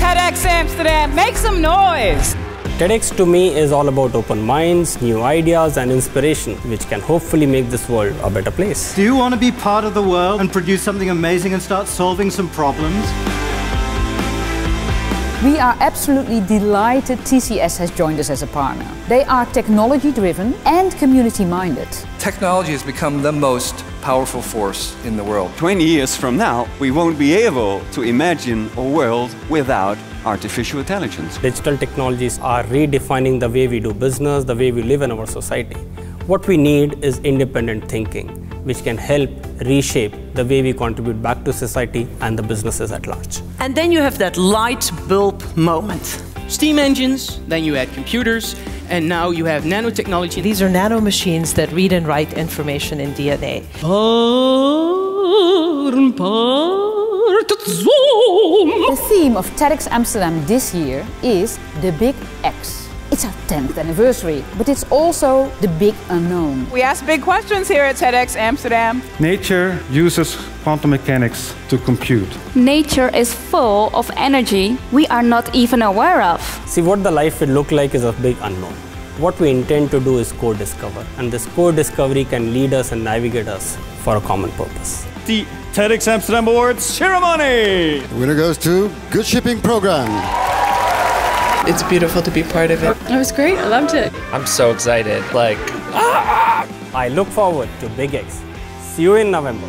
TEDx Amsterdam, make some noise! TEDx to me is all about open minds, new ideas, and inspiration, which can hopefully make this world a better place. Do you want to be part of the world and produce something amazing and start solving some problems? We are absolutely delighted TCS has joined us as a partner. They are technology driven and community minded. Technology has become the most powerful force in the world. 20 years from now, we won't be able to imagine a world without artificial intelligence. Digital technologies are redefining the way we do business, the way we live in our society. What we need is independent thinking, which can help reshape the way we contribute back to society and the businesses at large. And then you have that light bulb moment. Steam engines, then you add computers, and now you have nanotechnology. These are nano machines that read and write information in DNA. The theme of TEDx Amsterdam this year is the Big X. It's our 10th anniversary, but it's also the big unknown. We ask big questions here at TEDx Amsterdam. Nature uses quantum mechanics to compute. Nature is full of energy we are not even aware of. See, what the life will look like is a big unknown. What we intend to do is co-discover, and this co-discovery can lead us and navigate us for a common purpose. The TEDx Amsterdam Awards ceremony! The winner goes to Good Shipping Program. It's beautiful to be part of it. It was great. I loved it. I'm so excited. Like, ah! I look forward to Big X. See you in November.